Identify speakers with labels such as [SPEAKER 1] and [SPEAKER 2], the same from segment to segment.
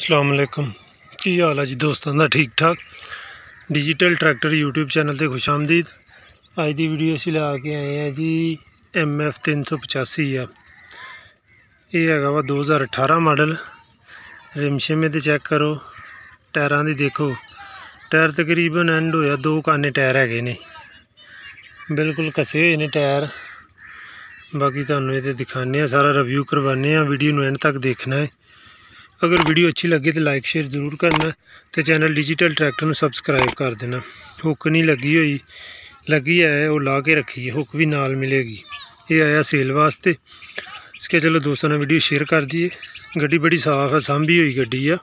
[SPEAKER 1] ਅਸਲਾਮ ਅਲੈਕਮ। ਕੀ ਹਾਲ ਹੈ ਜੀ ਦੋਸਤਾਂ ਦਾ? ਠੀਕ ਠਾਕ? ਡਿਜੀਟਲ ਟਰੈਕਟਰ YouTube ਚੈਨਲ ਤੇ ਖੁਸ਼ ਆਮਦੀਦ। ਅੱਜ ਦੀ ਵੀਡੀਓ ਅਸੀਂ ਲਾ ਕੇ ਆਏ ਆ ਜੀ MF 385 ਆ। ਇਹ ਹੈਗਾ ਵਾ 2018 ਮਾਡਲ। ਰਿਮਸ਼ਿਮੇ ਤੇ ਚੈੱਕ ਕਰੋ। ਟਾਇਰਾਂ ਦੀ ਦੇਖੋ। ਟਾਇਰ ਤਕਰੀਬਨ ਐਂਡ ਹੋਇਆ, ਦੋ ਕਾਨੇ ਟਾਇਰ ਹੈਗੇ ਨੇ। ਬਿਲਕੁਲ ਕਸੇ ਹੋਏ ਨੇ ਟਾਇਰ। ਬਾਕੀ ਤੁਹਾਨੂੰ ਇਹ ਤੇ ਦਿਖਾਣੇ ਆ ਸਾਰਾ ਰਿਵਿਊ ਕਰਵਾਣੇ ਆ ਵੀਡੀਓ ਨੂੰ ਐਂਡ ਤੱਕ ਦੇਖਣਾ ਹੈ। ਅਗਰ ਵੀਡੀਓ ਅੱਛੀ ਲੱਗੇ ਤਾਂ ਲਾਈਕ ਸ਼ੇਅਰ ਜ਼ਰੂਰ ਕਰਨਾ ਤੇ ਚੈਨਲ ਡਿਜੀਟਲ ਟਰੈਕਟਰ ਨੂੰ ਸਬਸਕ੍ਰਾਈਬ ਕਰ ਦੇਣਾ। ਹੁੱਕ ਨਹੀਂ ਲੱਗੀ ਹੋਈ, ਲੱਗੀ ਹੈ, ਉਹ ਲਾ ਕੇ ਰੱਖੀ ਹੈ, ਹੁੱਕ ਵੀ ਨਾਲ ਮਿਲੇਗੀ। ਇਹ ਆਇਆ ਸੇਲ ਵਾਸਤੇ। ਇਸਕੇ ਚਲੋ ਦੋਸਤਾਂ ਨਾਲ ਵੀਡੀਓ ਸ਼ੇਅਰ ਕਰ ਦਈਏ। ਗੱਡੀ ਬੜੀ ਸਾਫ਼ ਹੈ ਸਾਂਭੀ ਹੋਈ ਗੱਡੀ ਆ।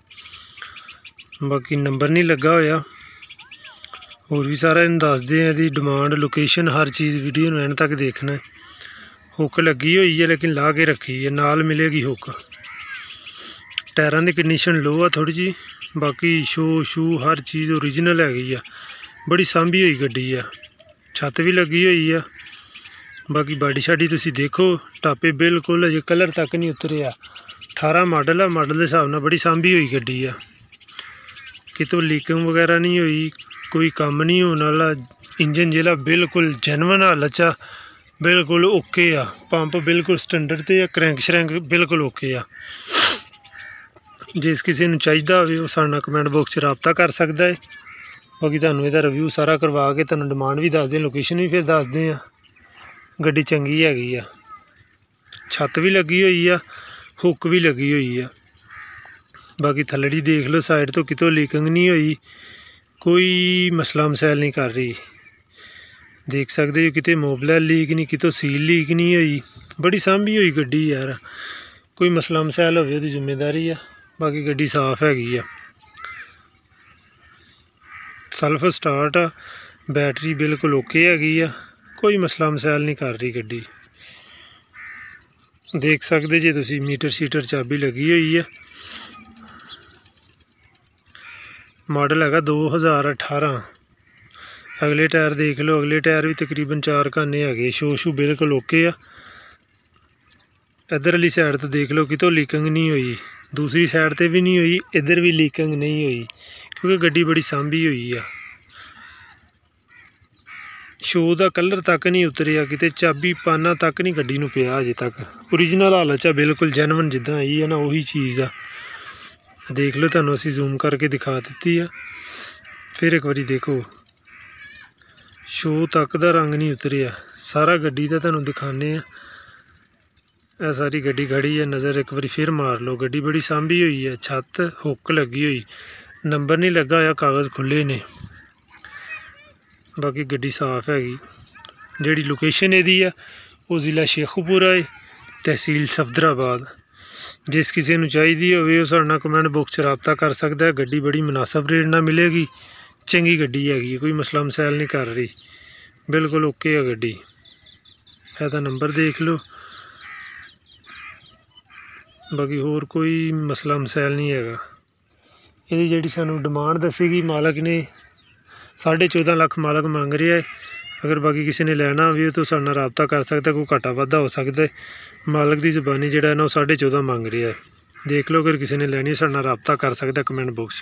[SPEAKER 1] ਬਾਕੀ ਨੰਬਰ ਨਹੀਂ ਲੱਗਾ ਹੋਇਆ। ਹੋਰ ਵੀ ਸਾਰਾ ਇਹਨੂੰ ਦੱਸਦੇ ਆ ਇਹਦੀ ਡਿਮਾਂਡ ਲੋਕੇਸ਼ਨ ਹਰ ਚੀਜ਼ ਵੀਡੀਓ ਨੂੰ ਐਂਡ ਤੱਕ ਦੇਖਣਾ। ਹੁੱਕ ਲੱਗੀ ਹੋਈ ਹੈ, ਲੇਕਿਨ ਲਾ ਕੇ ਰੱਖੀ ਹੈ, ਨਾਲ ਮਿਲੇਗੀ ਹੁੱਕ। ਟਾਇਰਾਂ ਦੀ ਕੰਡੀਸ਼ਨ ਲੋ ਆ ਥੋੜੀ ਜੀ ਬਾਕੀ ਸ਼ੋ ਸ਼ੂ ਹਰ ਚੀਜ਼ ਓਰੀਜਨਲ ਹੈਗੀ ਆ। ਬੜੀ ਸਾਂਭੀ ਹੋਈ ਗੱਡੀ ਆ। ਛੱਤ ਵੀ ਲੱਗੀ ਹੋਈ ਆ। ਬਾਕੀ ਬਾਡੀ ਸ਼ਾਡੀ ਤੁਸੀਂ ਦੇਖੋ, ਟਾਪੇ ਬਿਲਕੁਲ ਅਜੇ ਕਲਰ ਤੱਕ ਨਹੀਂ ਉਤਰਿਆ। 18 ਮਾਡਲ ਆ ਮਾਡਲ ਦੇ ਹਿਸਾਬ ਨਾਲ ਬੜੀ ਸਾਂਭੀ ਹੋਈ ਗੱਡੀ ਆ। ਕਿਤੋਂ ਲੀਕਿੰਗ ਵਗੈਰਾ ਨਹੀਂ ਹੋਈ, ਕੋਈ ਕੰਮ ਨਹੀਂ ਹੋਣ ਵਾਲਾ। ਇੰਜਨ ਜਿਹੜਾ ਬਿਲਕੁਲ ਜੈਨੂਇਨ ਹਾਲਤ 'ਚ ਆ, ਬਿਲਕੁਲ ਓਕੇ ਆ। ਪੰਪ ਬਿਲਕੁਲ ਸਟੈਂਡਰਡ ਤੇ ਆ ਕ੍ਰੈਂਕ ਸ਼ਰੈਂਕ ਬਿਲਕੁਲ ਓਕੇ ਆ। ਜਿਸ ਕਿਸੇ ਨੂੰ ਚਾਹੀਦਾ ਹੋਵੇ, ਉਹ ਸਾਡੇ ਨਾਲ ਕਮੈਂਟ ਬਾਕਸ 'ਚ ਰਾਬਤਾ ਕਰ ਸਕਦਾ ਹੈ। ਬਾਕੀ ਤੁਹਾਨੂੰ ਇਹਦਾ ਰਿਵਿਊ ਸਾਰਾ ਕਰਵਾ ਕੇ ਤੁਹਾਨੂੰ ਡਿਮਾਂਡ ਵੀ ਦੱਸਦੇ ਲੋਕੇਸ਼ਨ ਵੀ ਫਿਰ ਦੱਸਦੇ ਆ ਗੱਡੀ ਚੰਗੀ ਹੈਗੀ ਆ। ਛੱਤ ਵੀ ਲੱਗੀ ਹੋਈ ਆ ਹੁੱਕ ਵੀ ਲੱਗੀ ਹੋਈ ਆ। ਬਾਕੀ ਥੱਲੜੀ ਦੇਖ ਲਓ ਸਾਈਡ ਤੋਂ ਕਿਤੋਂ ਲੀਕਿੰਗ ਨਹੀਂ ਹੋਈ। ਕੋਈ ਮਸਲਾ ਮਸੈਲ ਨਹੀਂ ਕਰ ਰਹੀ। ਦੇਖ ਸਕਦੇ ਹੋ, ਕਿਤੇ ਮੋਬਲਾ ਲੀਕ ਨਹੀਂ, ਕਿਤੋਂ ਸੀਲ ਲੀਕ ਨਹੀਂ ਹੋਈ। ਬੜੀ ਸਾਂਭੀ ਹੋਈ ਗੱਡੀ ਯਾਰ। ਕੋਈ ਮਸਲਾ ਮਸੈਲ ਹੋਵੇ, ਉਹਦੀ ਜ਼ਿੰਮੇਵਾਰੀ ਆ। ਬਾਕੀ ਗੱਡੀ ਸਾਫ਼ ਹੈਗੀ ਆ। ਸੈਲਫ ਸਟਾਰਟ ਆ ਬੈਟਰੀ ਬਿਲਕੁਲ ਓਕੇ ਹੈਗੀ ਆ, ਕੋਈ ਮਸਲਾ ਮਸੈਲ ਨਹੀਂ ਕਰ ਰਹੀ ਗੱਡੀ। ਦੇਖ ਸਕਦੇ ਜੇ ਤੁਸੀਂ, ਮੀਟਰ ਸ਼ੀਟਰ ਚਾਬੀ ਲੱਗੀ ਹੋਈ ਆ। ਮਾਡਲ ਹੈਗਾ 2018 ਅਗਲੇ ਟਾਇਰ ਦੇਖ ਲਓ, ਅਗਲੇ ਟਾਇਰ ਵੀ ਤਕਰੀਬਨ 4 ਕਾਨੇ ਹੈਗੇ ਸ਼ੋ ਸ਼ੂ ਬਿਲਕੁਲ ਓਕੇ ਆ। ਇਧਰ ਵਾਲੀ ਸਾਈਡ ਤੋਂ ਦੇਖ ਲਓ, ਕਿਤੋਂ ਲੀਕਿੰਗ ਨਹੀਂ ਹੋਈ। ਦੂਸਰੀ ਸਾਈਡ ਤੇ ਵੀ ਨਹੀਂ ਹੋਈ, ਇੱਧਰ ਵੀ ਲੀਕਿੰਗ ਨਹੀਂ ਹੋਈ, ਕਿਉਂਕਿ ਗੱਡੀ ਬੜੀ ਸਾਂਭੀ ਹੋਈ ਆ। ਸ਼ੋ ਦਾ ਕਲਰ ਤੱਕ ਨਹੀਂ ਉਤਰਿਆ, ਕਿਤੇ ਚਾਬੀ ਪਾਨਾ ਤੱਕ ਨਹੀਂ ਗੱਡੀ ਨੂੰ ਪਿਆ ਅਜੇ ਤੱਕ। ਓਰੀਜਨਲ ਹਾਲਤ 'ਚ ਆ, ਬਿਲਕੁਲ ਜੈਨੂਇਨ ਜਿੱਦਾਂ ਆਈ ਹੈ ਨਾ, ਉਹੀ ਚੀਜ਼ ਆ। ਦੇਖ ਲਓ ਤੁਹਾਨੂੰ ਅਸੀਂ ਜ਼ੂਮ ਕਰਕੇ ਦਿਖਾ ਦਿੱਤੀ ਆ। ਫਿਰ ਇੱਕ ਵਾਰੀ ਦੇਖੋ। ਸ਼ੋ ਤੱਕ ਦਾ ਰੰਗ ਨਹੀਂ ਉਤਰਿਆ। ਸਾਰਾ ਗੱਡੀ ਦਾ ਤੁਹਾਨੂੰ ਦਿਖਾਣੇ ਆ। ਇਹ ਸਾਰੀ ਗੱਡੀ ਖੜੀ ਹੈ, ਨਜ਼ਰ ਇੱਕ ਵਾਰੀ ਫਿਰ ਮਾਰ ਲਓ। ਗੱਡੀ ਬੜੀ ਸਾਂਭੀ ਹੋਈ ਹੈ, ਛੱਤ ਹੁੱਕ ਲੱਗੀ ਹੋਈ। ਨੰਬਰ ਨਹੀਂ ਲੱਗਾ ਹੋਇਆ, ਕਾਗਜ਼ ਖੁੱਲੇ ਨੇ। ਬਾਕੀ ਗੱਡੀ ਸਾਫ਼ ਹੈਗੀ। ਜਿਹੜੀ ਲੋਕੇਸ਼ਨ ਇਹਦੀ ਆ ਉਹ ਜ਼ਿਲ੍ਹਾ ਸ਼ੇਖੂਪੁਰਾ ਹੈ, ਤਹਿਸੀਲ ਸਫਦਰਾਬਾਦ। ਜਿਸ ਕਿਸੇ ਨੂੰ ਚਾਹੀਦੀ ਹੋਵੇ, ਉਹ ਸਾਡੇ ਨਾਲ ਕਮੈਂਟ ਬਾਕਸ 'ਚ ਰਾਬਤਾ ਕਰ ਸਕਦਾ ਹੈ। ਗੱਡੀ ਬੜੀ ਮੁਨਾਸਬ ਰੇਟ ਨਾਲ ਮਿਲੇਗੀ। ਚੰਗੀ ਗੱਡੀ ਹੈਗੀ ਕੋਈ ਮਸਲਾ ਮਸੈਲ ਨਹੀਂ ਕਰ ਰਹੀ। ਬਿਲਕੁਲ ਓਕੇ ਹੈ ਗੱਡੀ। ਇਹਦਾ ਨੰਬਰ ਦੇਖ ਲਓ। ਬਾਕੀ ਹੋਰ ਕੋਈ ਮਸਲਾ ਮਸਾਇਲ ਨਹੀਂ ਹੈਗਾ। ਇਹਦੀ ਜਿਹੜੀ ਸਾਨੂੰ ਡਿਮਾਂਡ ਦੱਸੀ ਦੱਸੇਗੀ, ਮਾਲਕ ਨੇ 14.5 ਲੱਖ ਮਾਲਕ ਮੰਗ ਰਿਹਾ ਹੈ। ਅਗਰ ਬਾਕੀ ਕਿਸੇ ਨੇ ਲੈਣਾ ਹੋਵੇ ਤਾਂ ਸਾਡੇ ਨਾਲ ਰਾਬਤਾ ਕਰ ਸਕਦਾ, ਕੋਈ ਘਾਟਾ ਵਾਧਾ ਹੋ ਸਕਦਾ ਮਾਲਕ ਦੀ ਜ਼ੁਬਾਨੀ ਜਿਹੜਾ ਹੈ ਨਾ, ਉਹ 14.5 ਮੰਗ ਰਿਹਾ ਹੈ। ਦੇਖ ਲਓ ਅਗਰ ਕਿਸੇ ਨੇ ਲੈਣੀ ਸਾਡੇ ਨਾਲ ਰਾਬਤਾ ਕਰ ਸਕਦਾ ਕਮੈਂਟ ਬਾਕਸ